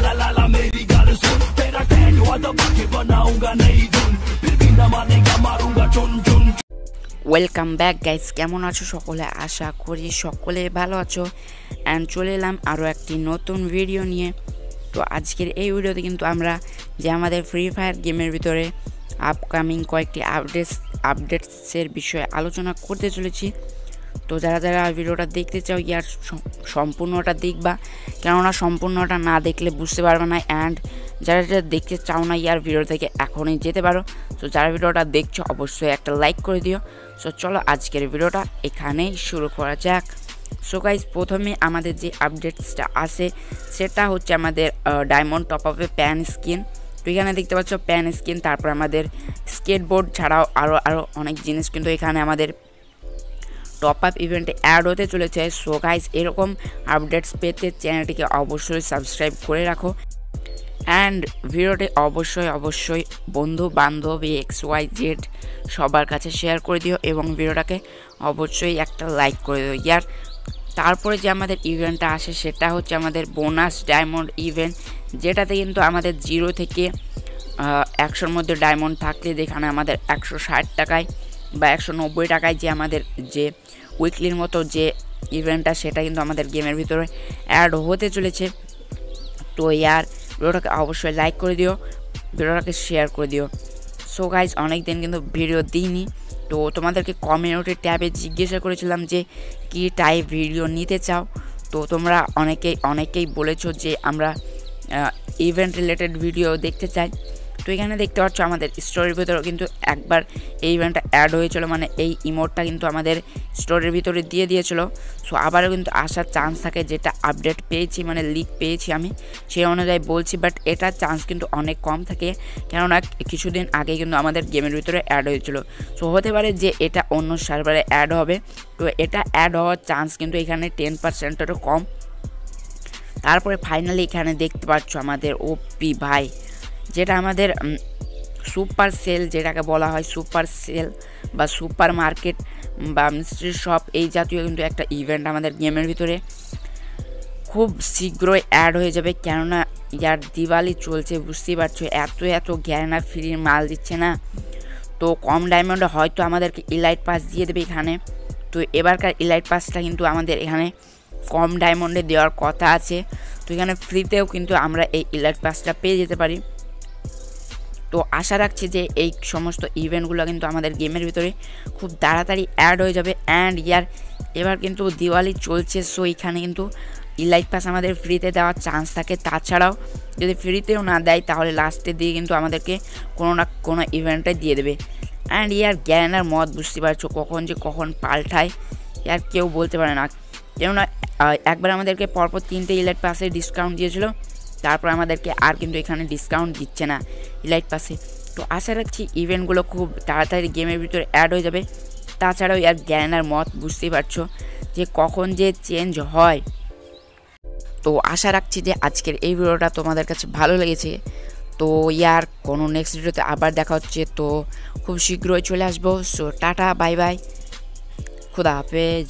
ला ला ला मेरी गाल सुन तेरा टैग हुआ दबा के बनाऊंगा नई धुन फिर भी न मानेगा मारूंगा चुन चुन ওয়েলকাম ব্যাক গাইস কেমন আছো সকলে আশা করি সকলে ভালো আছো অ্যান্ড চলে এলাম আরও একটি নতুন ভিডিও নিয়ে তো আজকের এই ভিডিওতে কিন্তু আমরা যে আমাদের ফ্রি ফায়ার গেমের ভিতরে আপকামিং কয়েকটি আপডেটস আপডেটসের বিষয়ে আলোচনা করতে চলেছি তো যারা যারা ভিডিওটা দেখতে চাও ইয়ার সম- সম্পূর্ণটা দেখবা কেননা সম্পূর্ণটা না দেখলে বুঝতে পারবে না অ্যান্ড যারা যারা দেখতে চাও না ইয়ার ভিডিও থেকে এখনই যেতে পারো। তো যারা ভিডিওটা দেখছ, অবশ্যই একটা লাইক করে দিও। সো চলো আজকের ভিডিওটা এখানেই শুরু করা যাক। সো গাইজ প্রথমে আমাদের যে আপডেটসটা আছে, সেটা হচ্ছে আমাদের ডায়মন্ড টপ আপে প্যান স্কিন তো এখানে দেখতে পাচ্ছ প্যান স্কিন তারপর আমাদের স্কেটবোর্ড ছাড়াও আরও আরও অনেক জিনিস কিন্তু এখানে আমাদের টপ আপ ইভেন্টে অ্যাড হতে চলেছে। সো গাইজ এরকম আপডেটস পেতে চ্যানেলটিকে অবশ্যই সাবস্ক্রাইব করে রাখো। অ্যান্ড ভিডিওটি অবশ্যই অবশ্যই বন্ধু বান্ধব এক্স ওয়াই জেড সবার কাছে শেয়ার করে দিও এবং ভিডিওটাকে অবশ্যই একটা লাইক করে দিও। ইয়ার তারপরে যে আমাদের ইভেন্টটা আসে সেটা হচ্ছে আমাদের বোনাস ডায়মন্ড ইভেন্ট যেটাতে কিন্তু আমাদের জিরো থেকে একশোর মধ্যে ডায়মন্ড থাকলে যেখানে আমাদের একশো ষাট টাকায় বা একশো নব্বই টাকায় যে আমাদের যে উইকলির মতো যে ইভেন্টটা সেটা কিন্তু আমাদের গেমের ভিতরে অ্যাড হতে চলেছে। তো ইয়ার ভিডিওটাকে অবশ্যই লাইক করে দিও, ভিডিওটাকে শেয়ার করে দিও। সো গাইজ অনেক দিন কিন্তু ভিডিও দিইনি। তো তোমাদেরকে কমিউনিটি ট্যাবে জিজ্ঞাসা করেছিলাম যে, কী টাইপ ভিডিও নিতে চাও? তো তোমরা অনেকেই অনেকেই বলেছ যে আমরা ইভেন্ট রিলেটেড ভিডিও দেখতে চাই। তো এখানে দেখতে পাচ্ছ আমাদের স্টোরির ভিতরেও কিন্তু একবার এই ইভেন্টটা অ্যাড হয়েছিল মানে এই ইমোটটা কিন্তু আমাদের স্টোরির ভিতরে দিয়ে দিয়েছিল। সো আবারও কিন্তু আসার চান্স থাকে, যেটা আপডেট পেয়েছি মানে লিক পেয়েছি আমি, সেই অনুযায়ী বলছি বাট এটার চান্স কিন্তু অনেক কম থাকে। কেননা কিছুদিন আগে কিন্তু আমাদের গেমের ভিতরে অ্যাড হয়েছিল। সো হতে পারে যে এটা অন্য সার্ভারে অ্যাড হবে। তো, এটা অ্যাড হওয়ার চান্স কিন্তু এখানে টেন পার্সেন্টেরও কম। তারপরে ফাইনালি এখানে দেখতে পাচ্ছ আমাদের ওপি ভাই। যেটা আমাদের সুপার সেল যেটাকে বলা হয়, সুপার সেল বা সুপার মার্কেট বা মিস্ট্রি শপ, এই জাতীয় কিন্তু একটা ইভেন্ট আমাদের গেমের ভিতরে খুব শীঘ্রই অ্যাড হয়ে যাবে। কেননা ইয়ার দিওয়ালি চলছে, বুঝতেই পারছ, এত এত গ্যানা ফ্রির মাল দিচ্ছে না। তো কম ডায়মন্ডে হয়তো আমাদেরকে ইলাইট পাস দিয়ে দেবে এখানে। তো এবারকার ইলাইট পাসটা কিন্তু আমাদের এখানে কম ডায়মন্ডে দেওয়ার কথা আছে। তো এখানে ফ্রিতেও কিন্তু আমরা এই ইলাইট পাসটা পেয়ে যেতে পারি। তো আশা রাখছি যে এই সমস্ত ইভেন্টগুলো কিন্তু আমাদের গেমের ভিতরে খুব তাড়াতাড়ি অ্যাড হয়ে যাবে। অ্যান্ড ইয়ার এবার কিন্তু দিওয়ালি চলছে সো এখানে কিন্তু ইলাইট পাস আমাদের ফ্রিতে দেওয়ার চান্স থাকে। তাছাড়াও যদি ফ্রিতেও না দেয়, তাহলে লাস্টে দিয়ে কিন্তু আমাদেরকে কোনো না কোনো ইভেন্টে দিয়ে দেবে। অ্যান্ড ইয়ার জ্ঞানার মত বুঝতে পারছ কখন যে কখন পাল্টায়, ইয়ার কেউ বলতে পারে না। কেননা একবার আমাদেরকে পরপর তিনটে ইলাইট পাসে ডিসকাউন্ট দিয়েছিল তারপর আমাদেরকে আর কিন্তু এখানে ডিসকাউন্ট দিচ্ছে না। ইলাইট পাসে তো আশা রাখছি ইভেন্টগুলো খুব তাড়াতাড়ি গেমের ভিতরে অ্যাড হয়ে যাবে। তাছাড়াও ইয়ার জ্ঞানার মত বুঝতেই পারছ যে কখন যে চেঞ্জ হয়। তো আশা রাখছি যে আজকের এই ভিডিওটা তোমাদের কাছে ভালো লেগেছে। তো ইয়ার কোনো নেক্সট ভিডিওতে আবার দেখা হচ্ছে। তো খুব শীঘ্রই চলে আসব। সো টাটা বাই বাই খুদা হাফেজ।